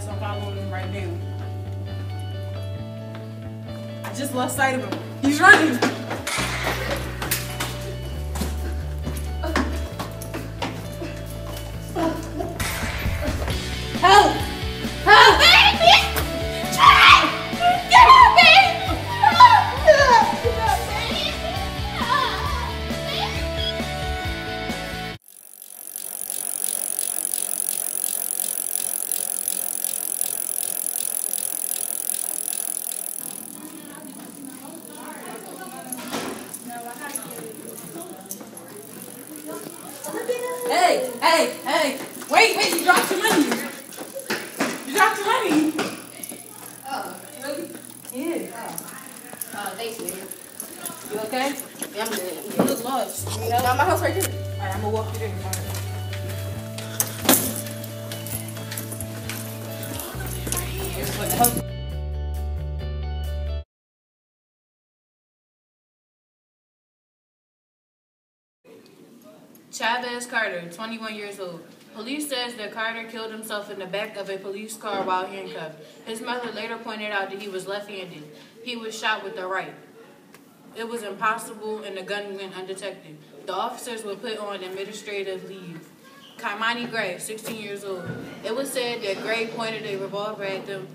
so I'm following him right now. I just lost sight of him. He's running. Hey, hey, hey! Wait, wait! You dropped your money. You dropped your money. Oh, really? Yeah. Oh, oh thanks, man. You okay? Yeah, I'm good. I'm You look lost. You got my house right here. Alright, I'm gonna walk you there. and find it. Chavis Carter, 21 years old. Police says that Carter killed himself in the back of a police car while handcuffed. His mother later pointed out that he was left-handed. He was shot with the right. It was impossible and the gun went undetected. The officers were put on administrative leave. Kimani Gray, 16 years old. It was said that Gray pointed a revolver at them